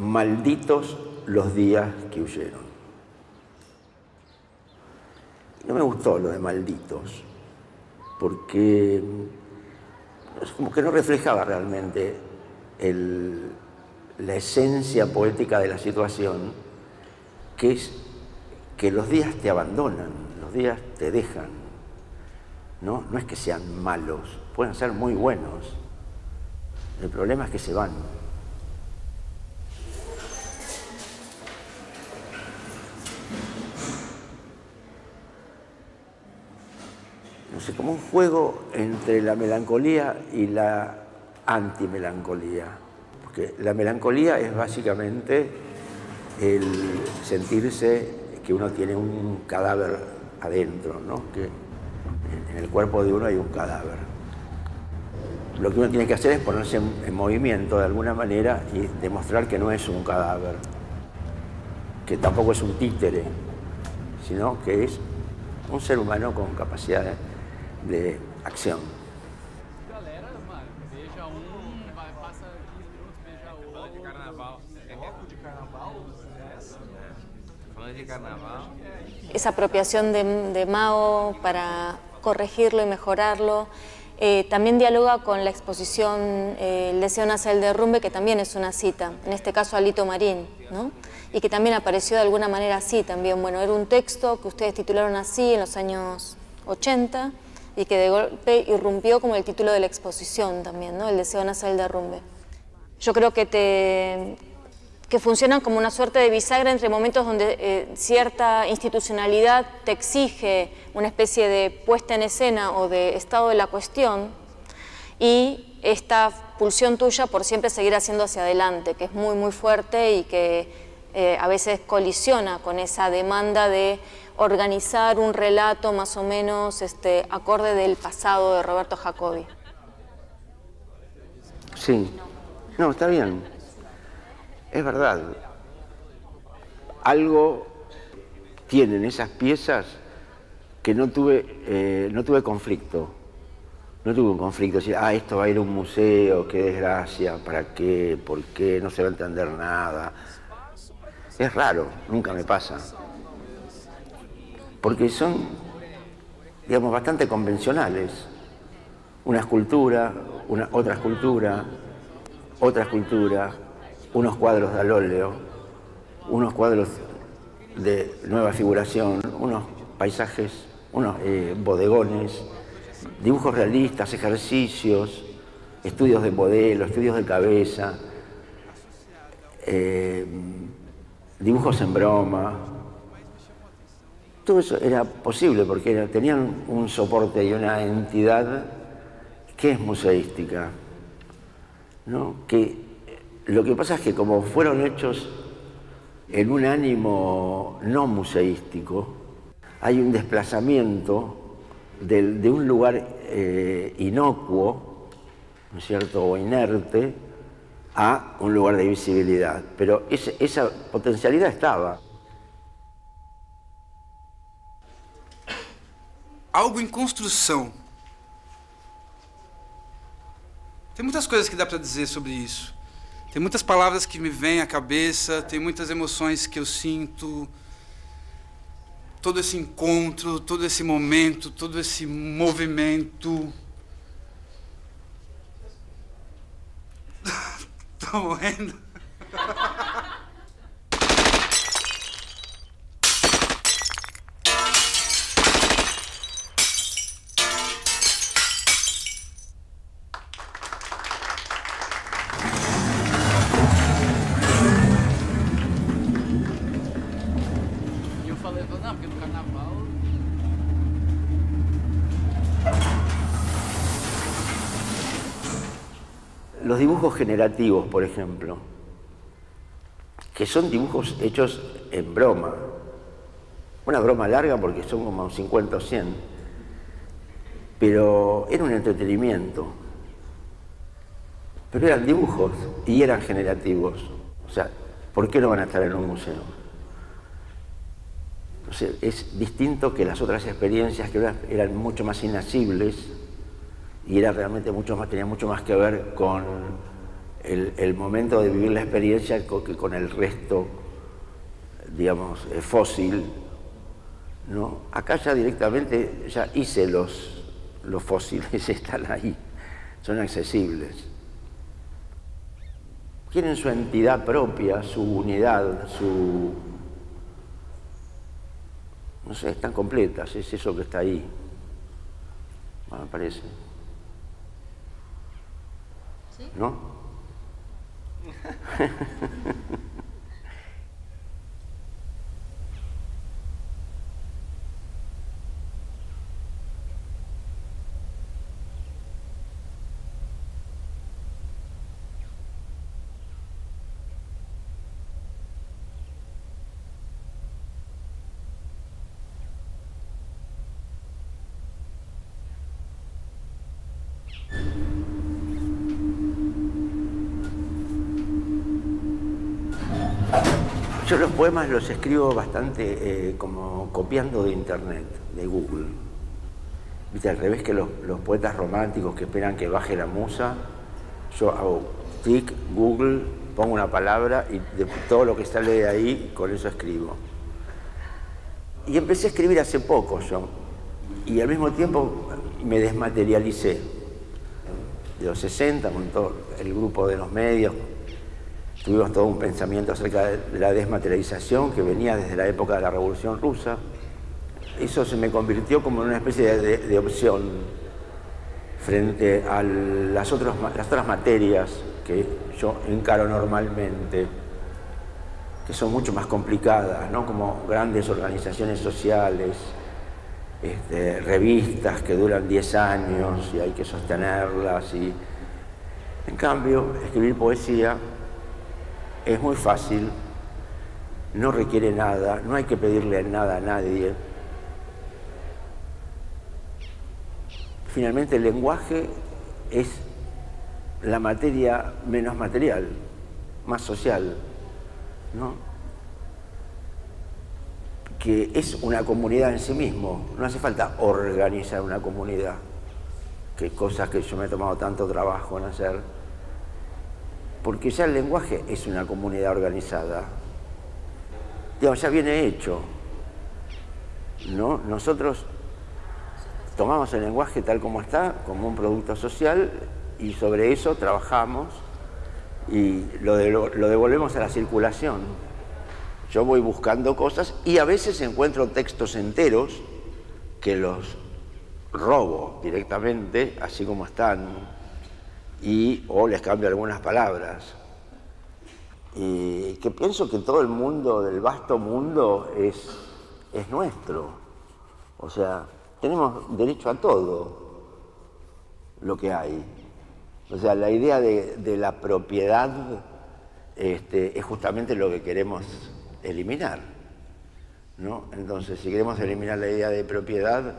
malditos los días que huyeron. No me gustó lo de malditos, porque es como que no reflejaba realmente la esencia poética de la situación, que es que los días te abandonan, los días te dejan. No, no es que sean malos, pueden ser muy buenos. El problema es que se van. Como un juego entre la melancolía y la antimelancolía. Porque la melancolía es básicamente el sentirse que uno tiene un cadáver adentro, ¿no? que en el cuerpo de uno hay un cadáver. Lo que uno tiene que hacer es ponerse en, movimiento de alguna manera y demostrar que no es un cadáver, que tampoco es un títere, sino que es un ser humano con capacidad de acción. Esa apropiación de, Mao para corregirlo y mejorarlo. Eh, también dialoga con la exposición eh, El deseo nace el derrumbe, que también es una cita, en este caso Alito Marín, ¿no? y que también apareció de alguna manera así también. Bueno, era un texto que ustedes titularon así en los años 80 y que de golpe irrumpió como el título de la exposición también, ¿no? El deseo nace el derrumbe. Yo creo que te, que funcionan como una suerte de bisagra entre momentos donde eh, cierta institucionalidad te exige una especie de puesta en escena o de estado de la cuestión y esta pulsión tuya por siempre seguir haciendo hacia adelante, que es muy, muy fuerte y que eh, a veces colisiona con esa demanda de organizar un relato más o menos este, acorde del pasado de Roberto Jacobi. Sí, no, está bien. Es verdad. Algo tienen esas piezas que no tuve, eh, no tuve conflicto. No tuve un conflicto, decir, ah, esto va a ir a un museo, qué desgracia, ¿para qué? ¿Por qué? No se va a entender nada. Es raro, nunca me pasa. Porque son, digamos, bastante convencionales. Una escultura, una, otra escultura, otra escultura, unos cuadros de óleo, unos cuadros de nueva figuración, unos paisajes, unos eh, bodegones, dibujos realistas, ejercicios, estudios de modelo, estudios de cabeza, eh, dibujos en broma. Todo eso era posible porque tenían un soporte y una entidad que es museística, ¿no? que lo que pasa es que como fueron hechos en un ánimo no museístico, hay un desplazamiento de, un lugar eh, inocuo, ¿no es cierto?, o inerte, a un lugar de visibilidad. Pero esa potencialidad estaba. Algo en construcción. Tem muitas coisas que dá para dizer sobre isso. Tem muitas palavras que me vêm à cabeça, tem muitas emoções que eu sinto. Todo esse encontro, todo esse momento, todo esse movimento. tô morrendo. Eu falei, não, porque no carnaval Los dibujos generativos, por ejemplo, que son dibujos hechos en broma. Una broma larga porque son como 50 o 100, pero era un entretenimiento. Pero eran dibujos y eran generativos. O sea, ¿por qué no van a estar en un museo? es distinto que las otras experiencias que eran mucho más inasibles y era realmente mucho más, tenía mucho más que ver con el, momento de vivir la experiencia que con el resto, digamos, fósil, ¿no? Acá ya directamente ya hice los, los fósiles, están ahí, son accesibles. Tienen su entidad propia, su unidad, su... No sé, están completas, es eso que está ahí. Me parece. ¿No? Yo los poemas los escribo bastante eh, como copiando de internet, de Google. Viste, al revés que los, poetas románticos que esperan que baje la musa, yo hago tic, Google, pongo una palabra y de todo lo que sale de ahí, con eso escribo. Y empecé a escribir hace poco yo, y al mismo tiempo me desmaterialicé. De los 60, con todo el grupo de los medios, Tuvimos todo un pensamiento acerca de la desmaterialización que venía desde la época de la Revolución Rusa. Eso se me convirtió como en una especie de, opción frente a las, otras materias que yo encaro normalmente, que son mucho más complicadas, ¿no? como grandes organizaciones sociales, este, revistas que duran 10 años y hay que sostenerlas. Y... En cambio, escribir poesía es muy fácil, no requiere nada, no hay que pedirle nada a nadie. Finalmente el lenguaje es la materia menos material, más social, ¿no? que es una comunidad en sí mismo, no hace falta organizar una comunidad, que cosas que yo me he tomado tanto trabajo en hacer porque ya el lenguaje es una comunidad organizada. Digamos, ya viene hecho. ¿no? Nosotros tomamos el lenguaje tal como está, como un producto social, y sobre eso trabajamos y lo, lo devolvemos a la circulación. Yo voy buscando cosas y a veces encuentro textos enteros que los robo directamente, así como están y o les cambio algunas palabras. Y que pienso que todo el mundo, del vasto mundo, es, es nuestro. O sea, tenemos derecho a todo lo que hay. O sea, la idea de, la propiedad este, es justamente lo que queremos eliminar. ¿no? Entonces, si queremos eliminar la idea de propiedad,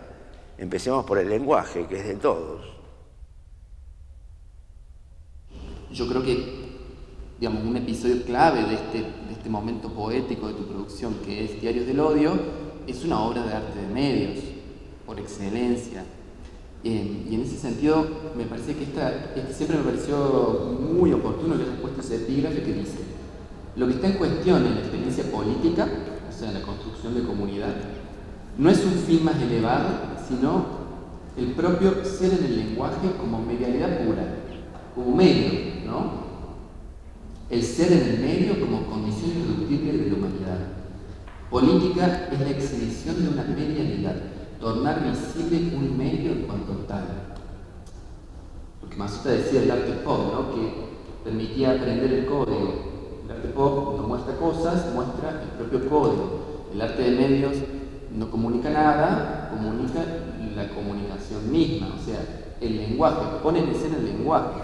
empecemos por el lenguaje, que es de todos yo creo que digamos, un episodio clave de este, de este momento poético de tu producción, que es Diarios del Odio, es una obra de arte de medios, por excelencia. Eh, y en ese sentido, me parece que esta, siempre me pareció muy oportuno que hayas puesto ese epígrafe que dice, lo que está en cuestión en la experiencia política, o sea, la construcción de comunidad, no es un fin más elevado, sino el propio ser en el lenguaje como medialidad pura, como medio, ser en el medio como condición irreductible de la humanidad. Política es la exhibición de una medialidad, tornar visible un medio en cuanto tal. Lo que Masuta decía el arte pop, ¿no? que permitía aprender el código. El arte pop no muestra cosas, muestra el propio código. El arte de medios no comunica nada, comunica la comunicación misma, o sea, el lenguaje, pone en escena el lenguaje.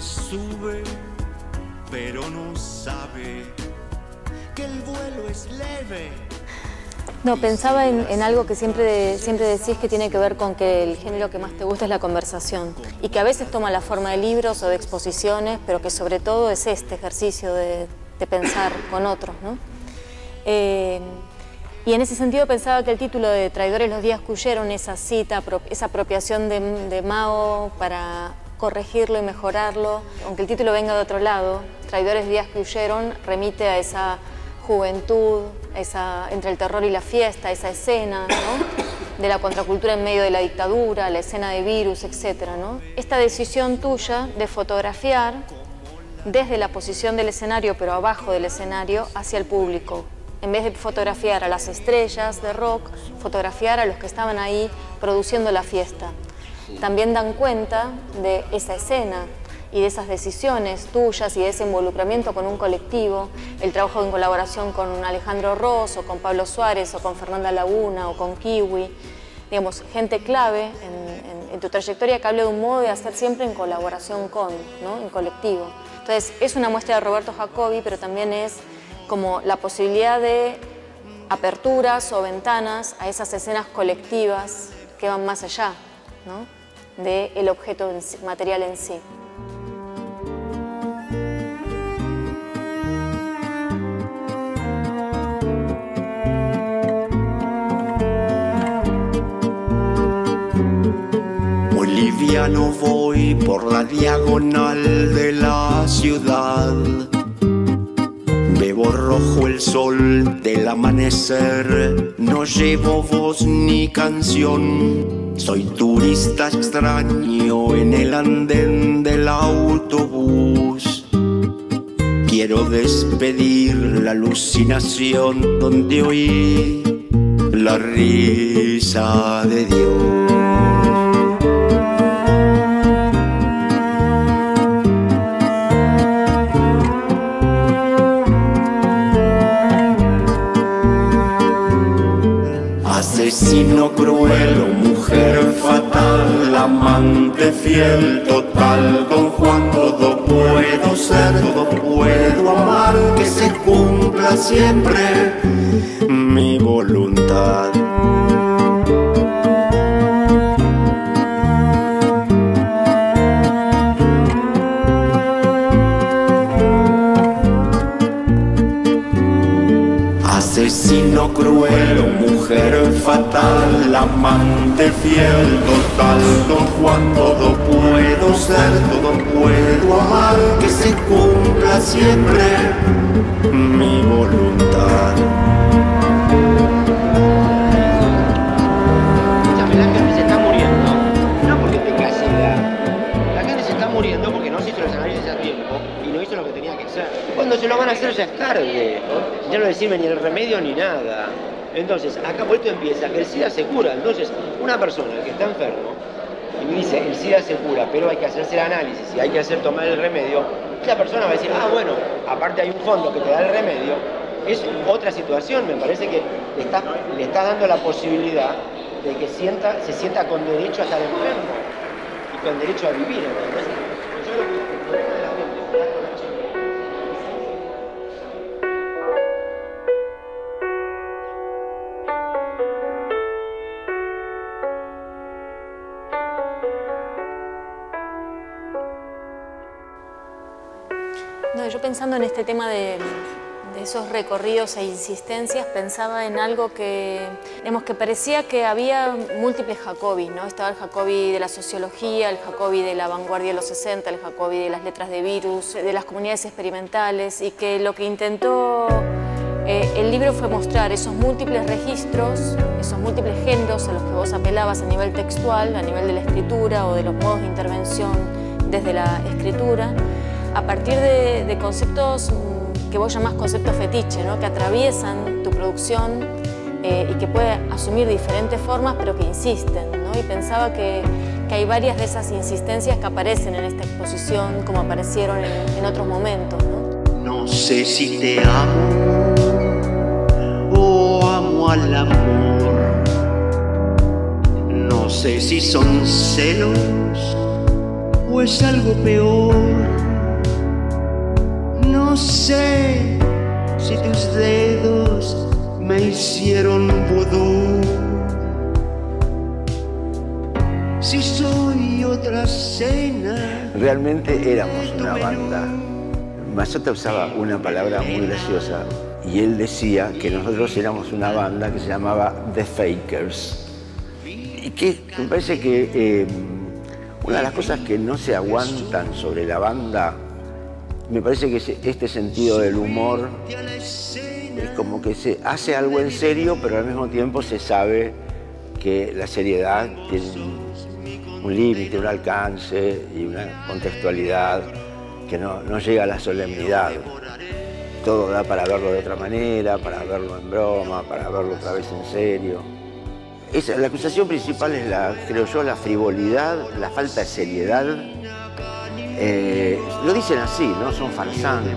Sube, pero no sabe que el vuelo es leve. No, pensaba en, algo que siempre, siempre decís que tiene que ver con que el género que más te gusta es la conversación y que a veces toma la forma de libros o de exposiciones, pero que sobre todo es este ejercicio de, pensar con otros. ¿no? Eh, y en ese sentido pensaba que el título de Traidores los días que huyeron, esa cita, esa apropiación de, de Mao para corregirlo y mejorarlo, aunque el título venga de otro lado, Traidores días que huyeron remite a esa juventud, esa, entre el terror y la fiesta, esa escena de la contracultura en medio de la dictadura, la escena de virus, etc. Esta decisión tuya de fotografiar desde la posición del escenario, pero abajo del escenario, hacia el público. En vez de fotografiar a las estrellas de rock, fotografiar a los que estaban ahí produciendo la fiesta. También dan cuenta de esa escena, y de esas decisiones tuyas y de ese involucramiento con un colectivo, el trabajo en colaboración con Alejandro Ross o con Pablo Suárez o con Fernanda Laguna o con Kiwi, digamos, gente clave en, tu trayectoria que hable de un modo de hacer siempre en colaboración con, ¿no? en colectivo. Entonces, es una muestra de Roberto Jacobi, pero también es como la posibilidad de aperturas o ventanas a esas escenas colectivas que van más allá ¿no? Del objeto material en sí. no voy por la diagonal de la ciudad. Bebo rojo el sol del amanecer, no llevo voz ni canción. Soy turista extraño en el andén del autobús. Quiero despedir la alucinación donde oí la risa de Dios. Asesino cruel amante fiel total, con Juan todo puedo ser, todo puedo amar, que se cumpla siempre mi voluntad. Fatal, amante fiel total, don Juan puedo ser, todo puedo amar, que se cumpla siempre mi voluntad. La se está muriendo, no porque tenga sida, la gente se está muriendo porque no se hizo los análisis a tiempo y no hizo lo que tenía que hacer. Cuando se lo van a hacer ya es tarde, ya no le sirve ni el remedio ni nada. Entonces, acá esto empieza, que el SIDA se cura. Entonces, una persona que está enfermo y dice, el SIDA se cura, pero hay que hacerse el análisis y hay que hacer tomar el remedio, esa persona va a decir, ah, bueno, aparte hay un fondo que te da el remedio, es otra situación, me parece que le está, le está dando la posibilidad de que sienta, se sienta con derecho a estar enfermo y con derecho a vivir. Pensando en este tema de, esos recorridos e insistencias, pensaba en algo que, digamos, que parecía que había múltiples Jacobis, ¿no? Estaba el Jacobi de la sociología, el Jacobi de la vanguardia de los 60, el Jacobi de las letras de virus, de las comunidades experimentales, y que lo que intentó eh, el libro fue mostrar esos múltiples registros, esos múltiples géneros a los que vos apelabas a nivel textual, a nivel de la escritura o de los modos de intervención desde la escritura, a partir de, conceptos mm, que vos llamás conceptos fetiche, ¿no? que atraviesan tu producción eh, y que puede asumir diferentes formas, pero que insisten. ¿no? Y pensaba que, que, hay varias de esas insistencias que aparecen en esta exposición, como aparecieron en, otros momentos. no sé si te amo o amo al amor. No sé si son celos o es algo peor no sé si tus dedos me hicieron vudú. Si soy otra cena. Realmente éramos una banda. Mazota usaba una palabra muy graciosa y él decía que nosotros éramos una banda que se llamaba The Fakers. Y que me parece que eh, una de las cosas que no se aguantan sobre la banda, me parece que es este sentido del humor, es como que se hace algo en serio, pero al mismo tiempo se sabe que la seriedad tiene un, un límite, un alcance y una contextualidad que no, no llega a la solemnidad. Todo da para verlo de otra manera, para verlo en broma, para verlo otra vez en serio. La acusación principal es, la, creo yo, la frivolidad, la falta de seriedad. Eh, lo dicen así, ¿no? Son farsantes.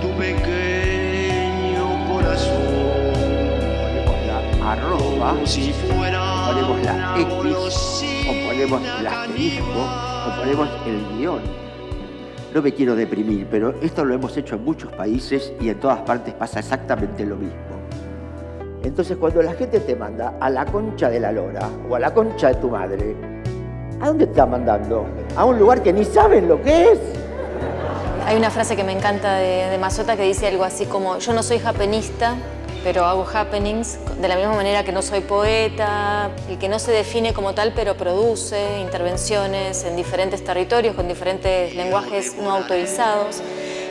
Tu pequeño corazón. Ponemos la arroba, ponemos la X, o ponemos el asterisco, o ponemos el guion. No me quiero deprimir, pero esto lo hemos hecho en muchos países y en todas partes pasa exactamente lo mismo. Entonces cuando la gente te manda a la concha de la lora o a la concha de tu madre, ¿a dónde te está mandando? ¿A un lugar que ni saben lo que es? Hay una frase que me encanta de, de Mazota que dice algo así como, yo no soy happenista, pero hago happenings, de la misma manera que no soy poeta, y que no se define como tal, pero produce intervenciones en diferentes territorios, con diferentes lenguajes no autorizados.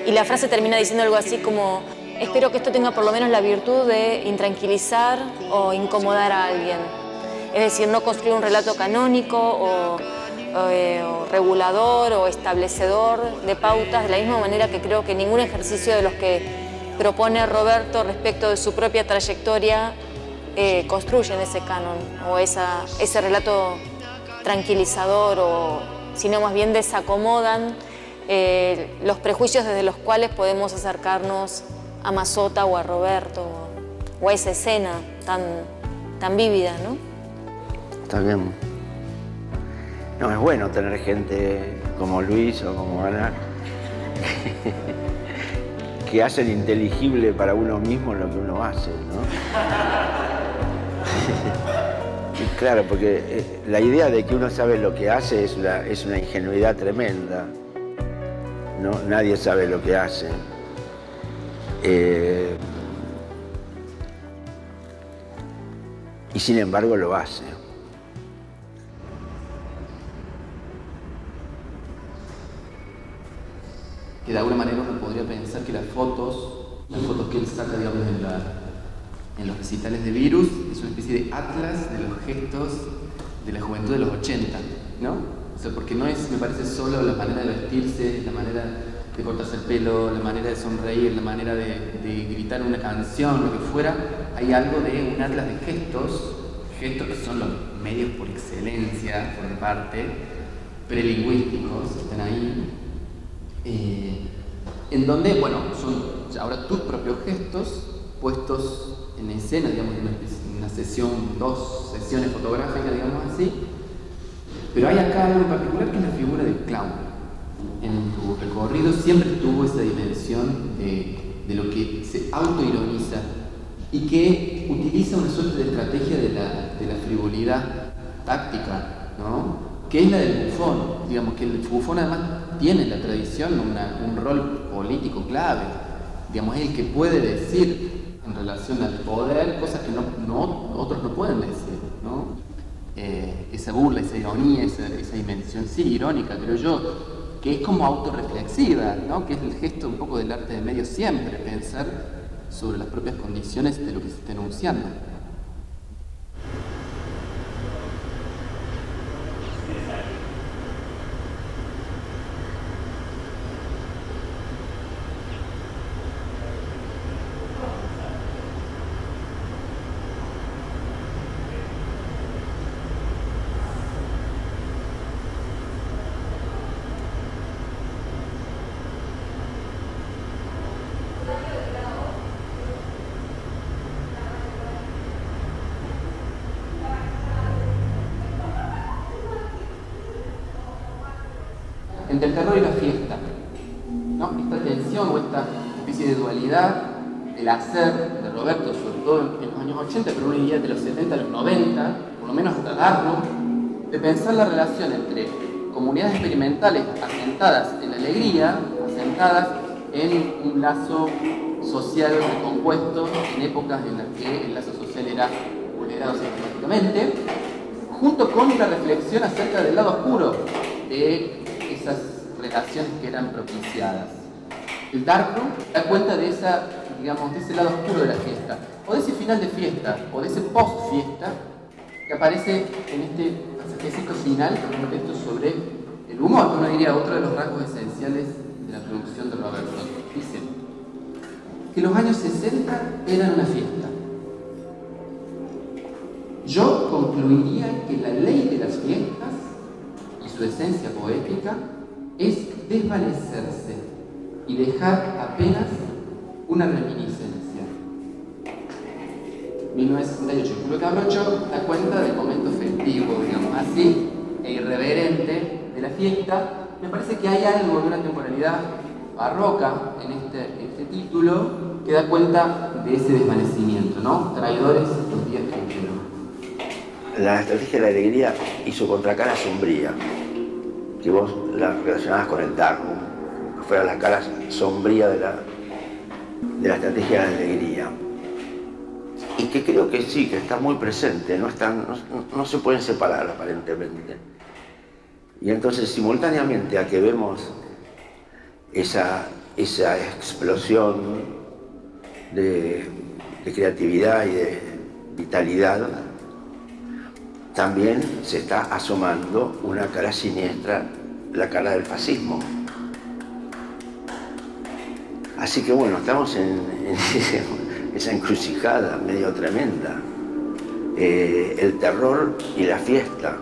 Y la frase termina diciendo algo así como, espero que esto tenga por lo menos la virtud de intranquilizar o incomodar a alguien. Es decir, no construir un relato canónico o, eh, regulador o establecedor de pautas, de la misma manera que creo que ningún ejercicio de los que propone Roberto respecto de su propia trayectoria eh, construyen ese canon o esa, ese relato tranquilizador o sino más bien desacomodan eh, los prejuicios desde los cuales podemos acercarnos a Mazota o a Roberto o, o a esa escena tan, tan vívida, ¿no? Está bien. No, es bueno tener gente como Luis o como Ana que hacen inteligible para uno mismo lo que uno hace, ¿no? Y claro, porque eh, la idea de que uno sabe lo que hace es una, es una ingenuidad tremenda. ¿no? Nadie sabe lo que hace. Eh, y sin embargo lo hace. De alguna manera uno podría pensar que las fotos, las fotos que él saca, digamos, en, en los recitales de Virus, es una especie de atlas de los gestos de la juventud de los 80, ¿no? O sea, porque no es, me parece, solo la manera de vestirse, la manera de cortarse el pelo, la manera de sonreír, la manera de, de gritar una canción, lo que fuera, hay algo de un atlas de gestos, gestos que son los medios por excelencia, por parte, prelingüísticos, están ahí, eh, en donde, bueno, son ahora tus propios gestos puestos en escena, digamos, en una, sesión, dos sesiones fotográficas, digamos así. Pero hay acá algo en particular que es la figura del clown. En tu recorrido siempre tuvo esa dimensión de, de lo que se autoironiza y que utiliza una suerte de estrategia de la, de la frivolidad táctica, ¿no? que es la del bufón. Digamos que el bufón además tiene en la tradición un rol político clave. Digamos, es el que puede decir en relación al poder cosas que no, otros no pueden decir. ¿no? Eh, esa burla, esa ironía, esa, esa dimensión, sí, irónica, creo yo, que es como autorreflexiva, ¿no? que es el gesto un poco del arte de medio siempre, pensar sobre las propias condiciones de lo que se está enunciando. Entre el terror y la fiesta. Esta tensión o esta especie de dualidad el hacer de Roberto, sobre todo en los años 80, pero uno diría de los 70 a los 90, por lo menos hasta darlo, de pensar la relación entre comunidades experimentales asentadas en la alegría, asentadas en un lazo social recompuesto en épocas en las que el lazo social era vulnerado sistemáticamente, junto con una reflexión acerca del lado oscuro de esas relaciones que eran propiciadas. El darkroom da cuenta de, esa, digamos, de ese lado oscuro de la fiesta, o de ese final de fiesta, o de ese post-fiesta, que aparece en este pasajecito final, en un texto sobre el humor, uno diría otro de los rasgos esenciales de la producción de Roberto. Dice que los años 60 eran una fiesta. Yo concluiría que la ley de las fiestas su esencia poética es desvanecerse y dejar apenas una reminiscencia. 1968, Julio Cabrocho da cuenta del momento festivo, digamos así, e irreverente de la fiesta. Me parece que hay algo de una temporalidad barroca en este, este título que da cuenta de ese desvanecimiento, ¿no? Traidores los días que La estrategia de la alegría y su contracara sombría, que vos la relacionabas con el darmo, que fuera la cara sombría de la, de la estrategia de alegría. Y que creo que sí, que está muy presente, no, están, no, se pueden separar aparentemente. Y entonces simultáneamente a que vemos esa, esa explosión de, creatividad y de vitalidad, también se está asomando una cara siniestra, la cara del fascismo. Así que bueno, estamos en, esa encrucijada medio tremenda. Eh, el terror y la fiesta